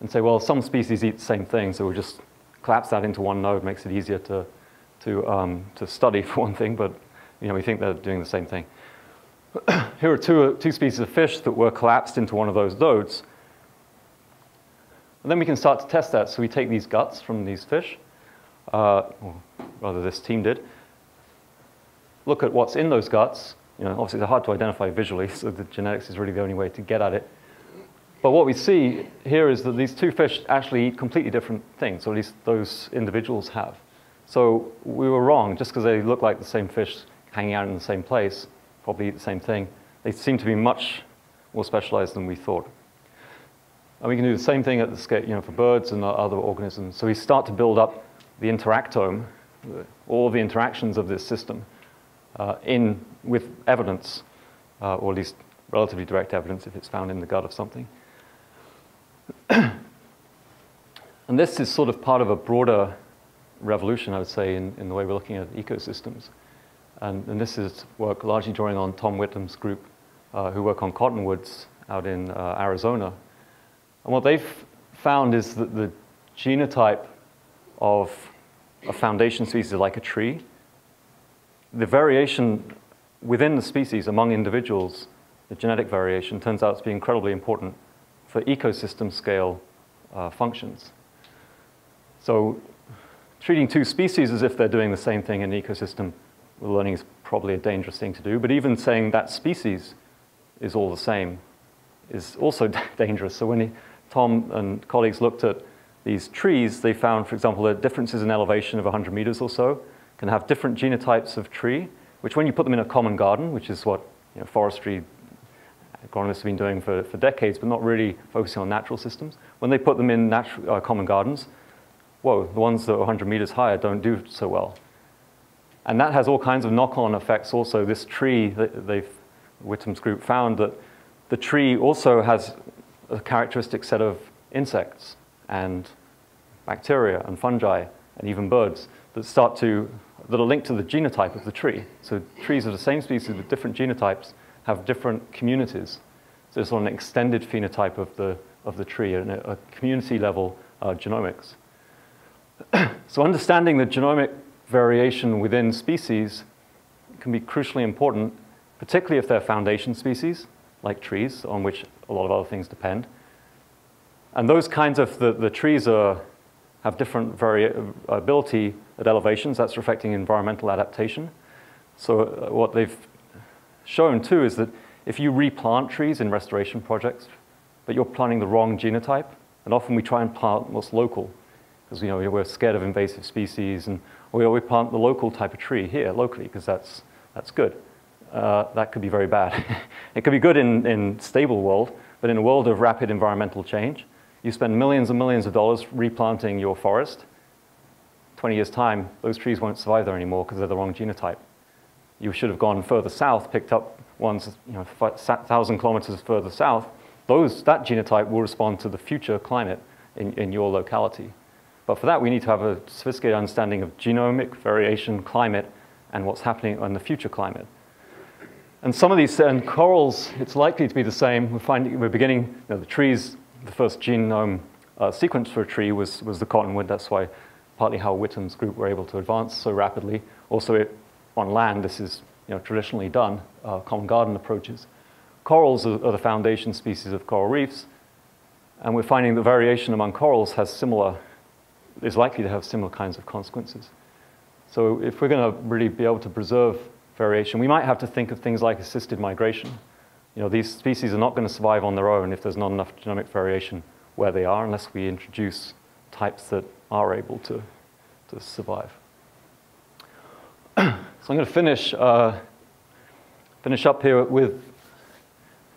and say, well, some species eat the same thing, so we'll just collapse that into one node, makes it easier to, to, um, to study for one thing, but you know, we think they're doing the same thing. Here are two, two species of fish that were collapsed into one of those nodes. And then we can start to test that. So we take these guts from these fish, uh, or rather this team did, look at what's in those guts. You know, obviously they're hard to identify visually, so the genetics is really the only way to get at it. But what we see here is that these two fish actually eat completely different things, or at least those individuals have. So we were wrong, just because they look like the same fish hanging out in the same place, probably eat the same thing. They seem to be much more specialized than we thought. And we can do the same thing at the scale, you know, for birds and other organisms. So we start to build up the interactome, all the interactions of this system, uh, in, with evidence, uh, or at least relatively direct evidence if it's found in the gut of something. and this is sort of part of a broader revolution, I would say, in, in the way we're looking at ecosystems. And, and this is work largely drawing on Tom Whitham's group, uh, who work on cottonwoods out in uh, Arizona. And what they've found is that the genotype of a foundation species like a tree, the variation within the species among individuals, the genetic variation, turns out to be incredibly important for ecosystem scale uh, functions. So treating two species as if they're doing the same thing in an ecosystem learning is probably a dangerous thing to do, but even saying that species is all the same is also dangerous. So when he, Tom and colleagues looked at these trees, they found, for example, that differences in elevation of 100 meters or so can have different genotypes of tree, which when you put them in a common garden, which is what you know, forestry agronomists have been doing for, for decades, but not really focusing on natural systems, when they put them in natural, uh, common gardens, whoa, the ones that are 100 meters higher don't do so well. And that has all kinds of knock-on effects also. This tree, they've, Whitham's group found that the tree also has a characteristic set of insects and bacteria and fungi and even birds that start to, that are linked to the genotype of the tree. So trees of the same species with different genotypes have different communities. So it's on an extended phenotype of the, of the tree, a, a community level uh, genomics. so understanding the genomic variation within species can be crucially important, particularly if they're foundation species, like trees, on which a lot of other things depend. And those kinds of, the, the trees are, have different variability at elevations. That's reflecting environmental adaptation. So uh, what they've shown too is that if you replant trees in restoration projects, but you're planting the wrong genotype, and often we try and plant what's local, because you know, we're scared of invasive species and we, we plant the local type of tree here locally because that's, that's good. Uh, that could be very bad. it could be good in, in stable world, but in a world of rapid environmental change, you spend millions and millions of dollars replanting your forest. 20 years time, those trees won't survive there anymore because they're the wrong genotype. You should have gone further south, picked up ones you know, 1,000 kilometers further south. Those, that genotype will respond to the future climate in, in your locality. But for that, we need to have a sophisticated understanding of genomic variation, climate, and what's happening on the future climate. And some of these, and corals, it's likely to be the same. We're, finding, we're beginning, you know, the trees, the first genome uh, sequence for a tree was, was the cottonwood. That's why partly how Whitham's group were able to advance so rapidly. Also, it, on land, this is you know, traditionally done, uh, common garden approaches. Corals are, are the foundation species of coral reefs, and we're finding that variation among corals has similar is likely to have similar kinds of consequences. So if we're going to really be able to preserve variation, we might have to think of things like assisted migration. You know, these species are not going to survive on their own if there's not enough genomic variation where they are unless we introduce types that are able to, to survive. So I'm going to finish, uh, finish up here with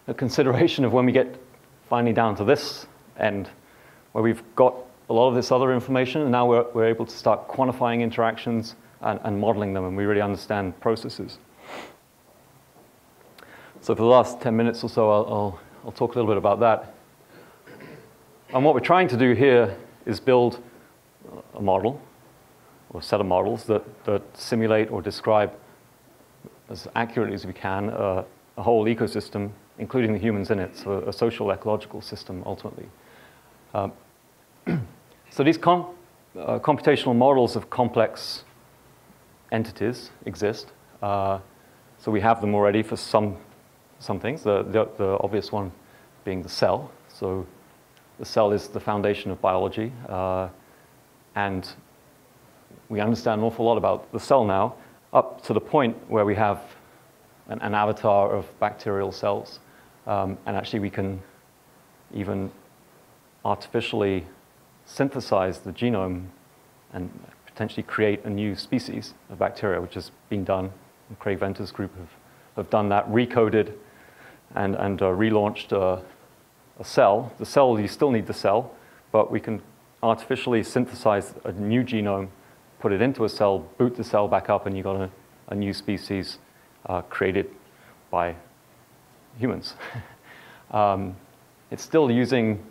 a consideration of when we get finally down to this end, where we've got a lot of this other information, and now we're, we're able to start quantifying interactions and, and modeling them, and we really understand processes. So for the last 10 minutes or so, I'll, I'll, I'll talk a little bit about that. And what we're trying to do here is build a model or set of models that, that simulate or describe as accurately as we can uh, a whole ecosystem, including the humans in it, so a social ecological system ultimately. Um, so these com uh, computational models of complex entities exist. Uh, so we have them already for some, some things, the, the, the, obvious one being the cell. So the cell is the foundation of biology. Uh, and we understand an awful lot about the cell now, up to the point where we have an, an avatar of bacterial cells. Um, and actually we can even artificially synthesize the genome and potentially create a new species of bacteria, which has been done. And Craig Venter's group have, have done that, recoded and, and uh, relaunched uh, a cell. The cell, you still need the cell, but we can artificially synthesize a new genome, put it into a cell, boot the cell back up, and you've got a, a new species uh, created by humans. um, it's still using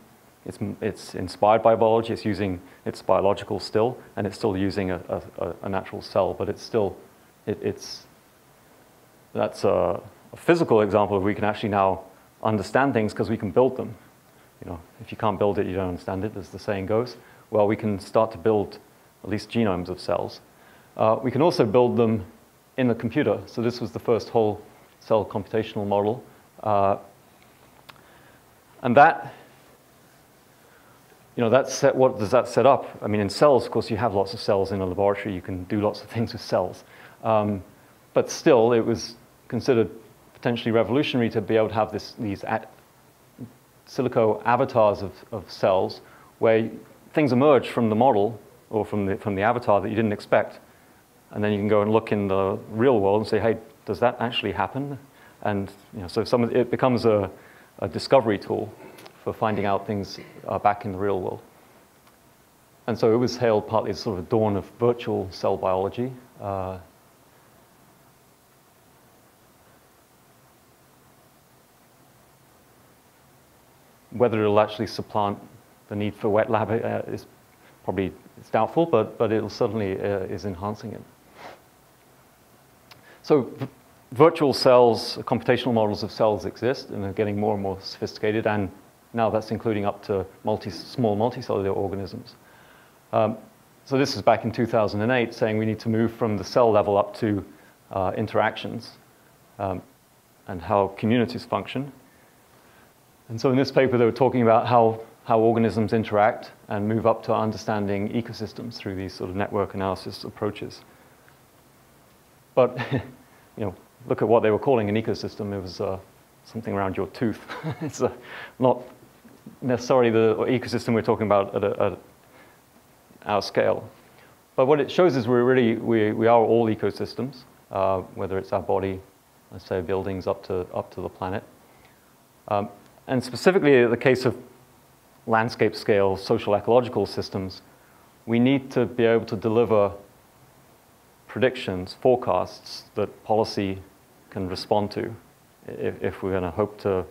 it's, it's inspired by biology, it's using, it's biological still, and it's still using a, a, a natural cell, but it's still, it, it's, that's a, a, physical example of we can actually now understand things because we can build them. You know, if you can't build it, you don't understand it, as the saying goes. Well, we can start to build at least genomes of cells. Uh, we can also build them in the computer. So this was the first whole cell computational model. Uh, and that you know, that's set, what does that set up? I mean, in cells, of course, you have lots of cells in a laboratory. You can do lots of things with cells. Um, but still, it was considered potentially revolutionary to be able to have this, these at, silico avatars of, of cells where things emerge from the model or from the, from the avatar that you didn't expect. And then you can go and look in the real world and say, hey, does that actually happen? And you know, so some, it becomes a, a discovery tool for finding out things uh, back in the real world. And so it was hailed partly as sort of a dawn of virtual cell biology. Uh, whether it'll actually supplant the need for wet lab uh, is probably it's doubtful, but, but it certainly uh, is enhancing it. So virtual cells, computational models of cells exist and they're getting more and more sophisticated and now that's including up to multi, small multicellular organisms. Um, so this is back in 2008 saying we need to move from the cell level up to uh, interactions um, and how communities function. And so in this paper they were talking about how, how organisms interact and move up to understanding ecosystems through these sort of network analysis approaches. But you know, look at what they were calling an ecosystem. It was uh, something around your tooth. it's uh, not necessarily the ecosystem we're talking about at, a, at our scale. But what it shows is we're really, we, we are all ecosystems, uh, whether it's our body, let's say buildings up to, up to the planet. Um, and specifically the case of landscape scale social ecological systems, we need to be able to deliver predictions, forecasts that policy can respond to if, if we're going to hope to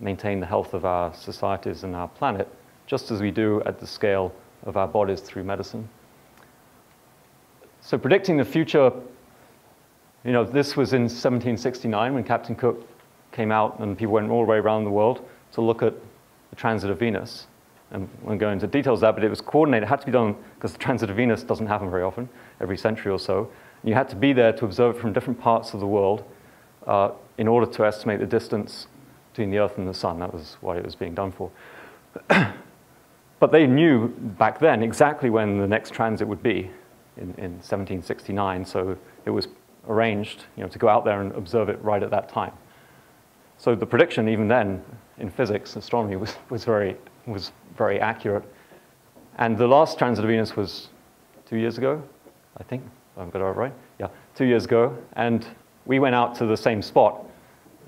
maintain the health of our societies and our planet, just as we do at the scale of our bodies through medicine. So predicting the future, you know, this was in 1769 when Captain Cook came out and people went all the way around the world to look at transit of Venus. And we won't go into details that, but it was coordinated. It had to be done because the transit of Venus doesn't happen very often, every century or so. And you had to be there to observe it from different parts of the world uh, in order to estimate the distance between the Earth and the Sun. That was what it was being done for. but they knew back then exactly when the next transit would be in, in 1769, so it was arranged you know, to go out there and observe it right at that time. So the prediction, even then, in physics, astronomy, was, was, very, was very accurate. And the last transit of Venus was two years ago, I think. I've got it right. Yeah, two years ago. And we went out to the same spot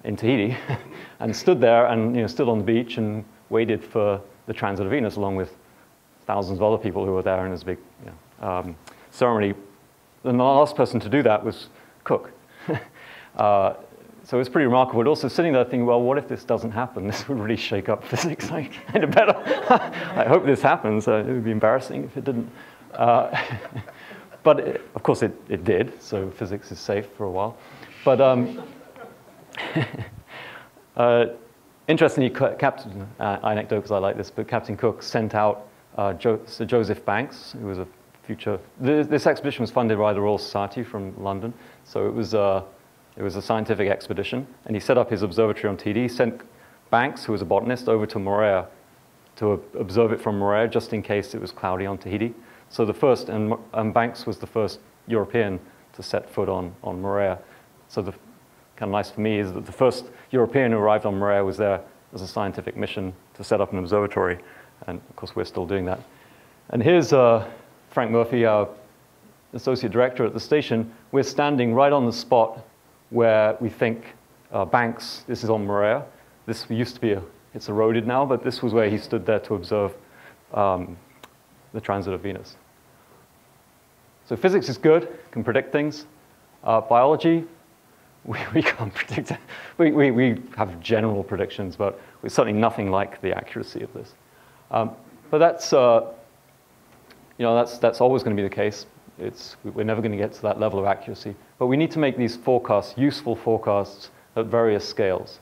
in Tahiti and stood there and you know, stood on the beach and waited for the transit of Venus along with thousands of other people who were there in this big you know, um, ceremony. And the last person to do that was Cook. uh, so it's pretty remarkable. But also sitting there thinking, well, what if this doesn't happen? This would really shake up physics I kind of better. I hope this happens. Uh, it would be embarrassing if it didn't. Uh, but it, of course it, it did, so physics is safe for a while. But um, uh, interestingly, Captain, uh, anecdote because I like this, but Captain Cook sent out uh, jo Sir Joseph Banks, who was a future, this, this, expedition was funded by the Royal Society from London, so it was, uh, it was a scientific expedition, and he set up his observatory on Tahiti, sent Banks, who was a botanist, over to Moorea to observe it from Moorea just in case it was cloudy on Tahiti. So the first, and, and Banks was the first European to set foot on, on Moorea. So the kind of nice for me is that the first European who arrived on Moorea was there as a scientific mission to set up an observatory. And of course, we're still doing that. And here's uh, Frank Murphy, our associate director at the station. We're standing right on the spot where we think uh, Banks, this is on Moorea. This used to be, a, it's eroded now, but this was where he stood there to observe um, the transit of Venus. So physics is good, can predict things. Uh, biology, we, we can't predict it. We, we, we have general predictions, but we're certainly nothing like the accuracy of this. Um, but that's, uh, you know, that's, that's always going to be the case. It's, we're never going to get to that level of accuracy. But we need to make these forecasts, useful forecasts, at various scales.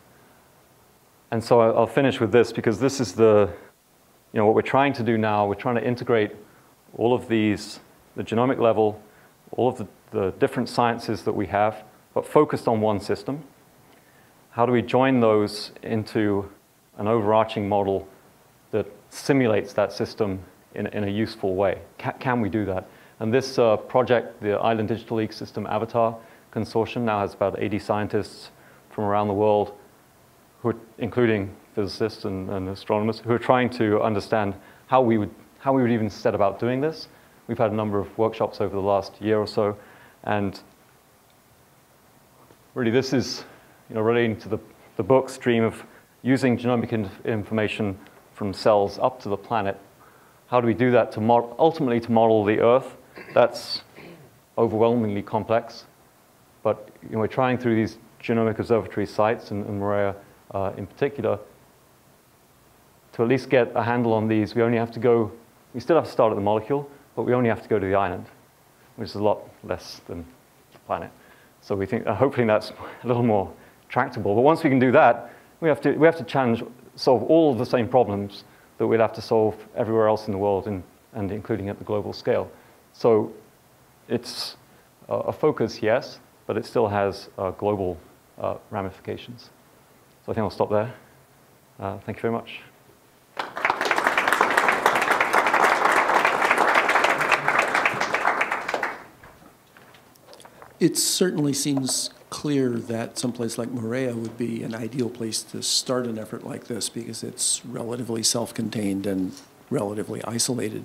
And so I'll finish with this because this is the, you know, what we're trying to do now. We're trying to integrate all of these, the genomic level, all of the, the different sciences that we have, but focused on one system. How do we join those into an overarching model that simulates that system in, in a useful way? Can, can we do that? And this uh, project, the Island Digital Ecosystem Avatar Consortium, now has about 80 scientists from around the world, who are, including physicists and, and astronomers, who are trying to understand how we, would, how we would even set about doing this. We've had a number of workshops over the last year or so, and really this is you know, relating to the, the book stream of using genomic information from cells up to the planet. How do we do that to ultimately to model the Earth? That's overwhelmingly complex. But you know, we're trying through these genomic observatory sites, and, and Moorea uh, in particular, to at least get a handle on these, we only have to go, we still have to start at the molecule, but we only have to go to the island, which is a lot less than the planet. So we think, uh, hopefully that's a little more tractable. But once we can do that, we have to, we have to challenge, solve all the same problems that we'd have to solve everywhere else in the world, in, and including at the global scale. So it's uh, a focus, yes, but it still has uh, global uh, ramifications. So I think I'll stop there. Thank you very much. It certainly seems clear that someplace like Moorea would be an ideal place to start an effort like this because it's relatively self-contained and relatively isolated.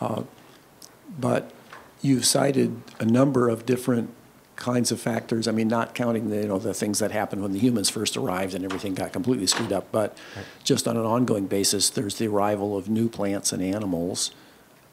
Uh, but you've cited a number of different kinds of factors. I mean, not counting the you know the things that happened when the humans first arrived and everything got completely screwed up, but right. just on an ongoing basis, there's the arrival of new plants and animals.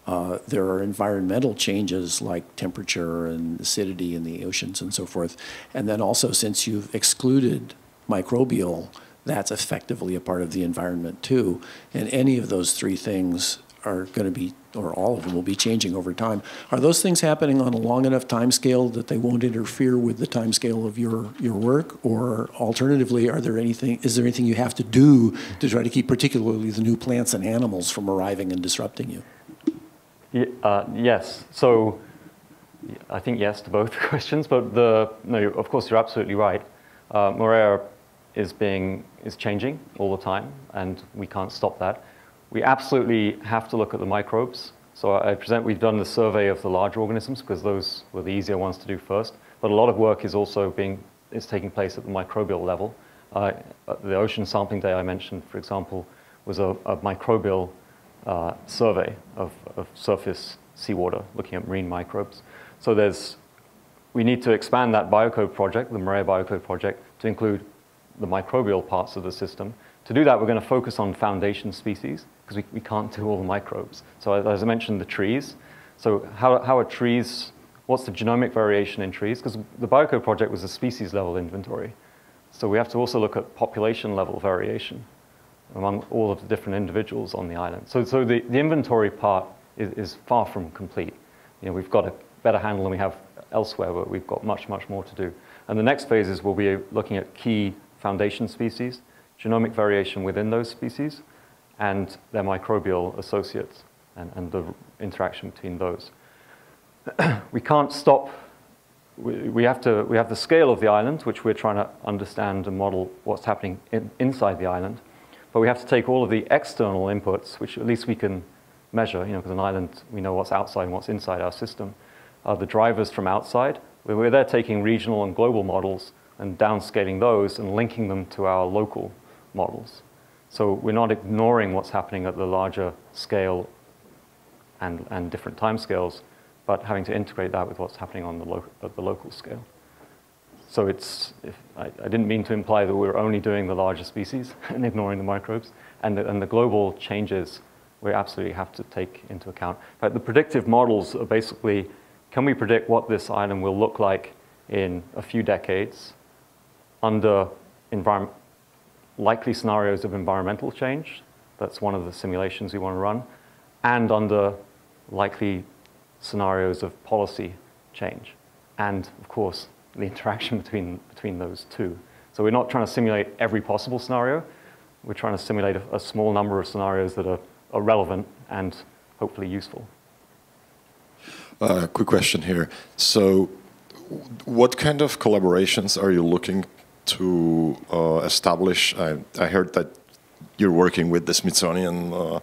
Uh, there are environmental changes like temperature and acidity in the oceans and so forth. And then also, since you've excluded microbial, that's effectively a part of the environment too. And any of those three things are going to be, or all of them will be changing over time. Are those things happening on a long enough time scale that they won't interfere with the time scale of your, your work? Or alternatively, are there anything, is there anything you have to do to try to keep particularly the new plants and animals from arriving and disrupting you? Uh, yes. So I think yes to both questions, but the, no, of course, you're absolutely right. Uh, Moorea is being is changing all the time, and we can't stop that. We absolutely have to look at the microbes. So I present we've done the survey of the larger organisms because those were the easier ones to do first. But a lot of work is also being is taking place at the microbial level. Uh, the ocean sampling day I mentioned, for example, was a, a microbial uh, survey of, of surface seawater, looking at marine microbes. So there's, we need to expand that biocode project, the Moorea biocode project, to include the microbial parts of the system. To do that, we're going to focus on foundation species, because we, we can't do all the microbes. So as I mentioned, the trees. So how, how are trees, what's the genomic variation in trees? Because the biocode project was a species level inventory. So we have to also look at population level variation among all of the different individuals on the island. So, so the, the inventory part is, is far from complete. You know, we've got a better handle than we have elsewhere, but we've got much, much more to do. And the next phases will be looking at key foundation species, genomic variation within those species, and their microbial associates and, and the interaction between those. we can't stop, we, we, have to, we have the scale of the island, which we're trying to understand and model what's happening in, inside the island, but we have to take all of the external inputs, which at least we can measure, you know, because an island, we know what's outside and what's inside our system, are the drivers from outside. We're there taking regional and global models and downscaling those and linking them to our local models. So we're not ignoring what's happening at the larger scale and, and different time scales, but having to integrate that with what's happening on the lo- at the local scale. So it's, I, I, didn't mean to imply that we're only doing the larger species and ignoring the microbes, and the, and the global changes we absolutely have to take into account. But the predictive models are basically, can we predict what this island will look like in a few decades under environment, likely scenarios of environmental change? That's one of the simulations we want to run. And under likely scenarios of policy change. And of course, the interaction between, between those two. So we're not trying to simulate every possible scenario. We're trying to simulate a, a small number of scenarios that are are relevant and hopefully useful. Uh, quick question here. So, what kind of collaborations are you looking to uh, establish? I, I, heard that you're working with the Smithsonian, uh,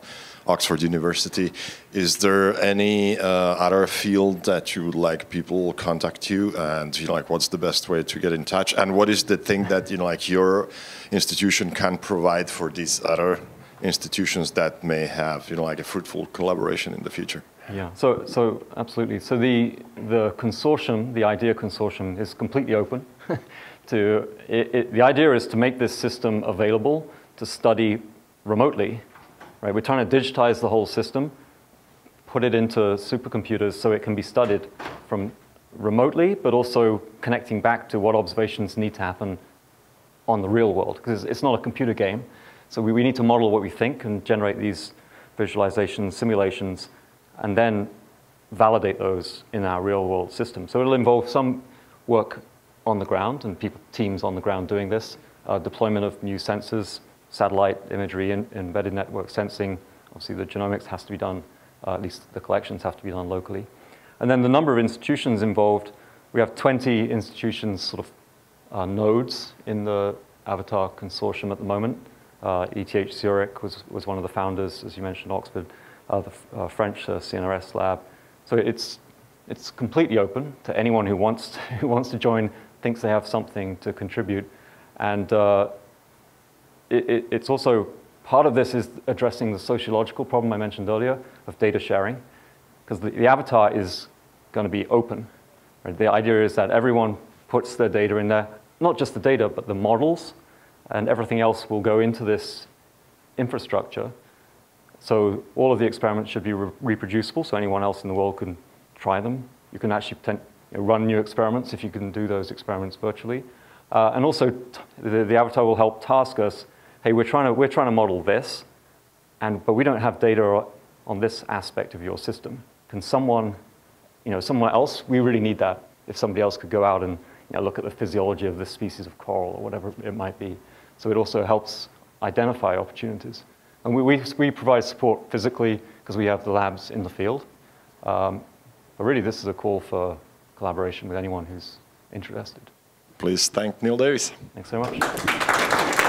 Oxford University. Is there any uh, other field that you would like people contact you? And you know, like, what's the best way to get in touch? And what is the thing that you know, like your institution can provide for these other institutions that may have, you know, like a fruitful collaboration in the future. Yeah, so, so absolutely. So the, the consortium, the IDEA consortium, is completely open. to, it, it, the idea is to make this system available to study remotely. Right? We're trying to digitize the whole system, put it into supercomputers so it can be studied from remotely, but also connecting back to what observations need to happen on the real world, because it's not a computer game. So we, we need to model what we think and generate these visualizations, simulations, and then validate those in our real world system. So it'll involve some work on the ground and people, teams on the ground doing this, uh, deployment of new sensors, satellite imagery, embedded network sensing. Obviously, the genomics has to be done, uh, at least the collections have to be done locally. And then the number of institutions involved, we have 20 institutions, sort of uh, nodes in the Avatar consortium at the moment. Uh, ETH Zurich was, was one of the founders, as you mentioned, Oxford, uh, the uh, French uh, CNRS lab. So it's, it's completely open to anyone who wants to, who wants to join, thinks they have something to contribute. And uh, it, it, it's also, part of this is addressing the sociological problem I mentioned earlier of data sharing, because the, the avatar is going to be open. Right? The idea is that everyone puts their data in there, not just the data, but the models, and everything else will go into this infrastructure. So all of the experiments should be re reproducible, so anyone else in the world can try them. You can actually you know, run new experiments if you can do those experiments virtually. Uh, and also, the, the, avatar will help task us, hey, we're trying to, we're trying to model this, and, but we don't have data on this aspect of your system. Can someone, you know, someone else, we really need that. If somebody else could go out and you know, look at the physiology of this species of coral or whatever it might be. So it also helps identify opportunities. And we, we, we provide support physically because we have the labs in the field. Um, but really, this is a call for collaboration with anyone who's interested. Please thank Neil Davies. Thanks so much.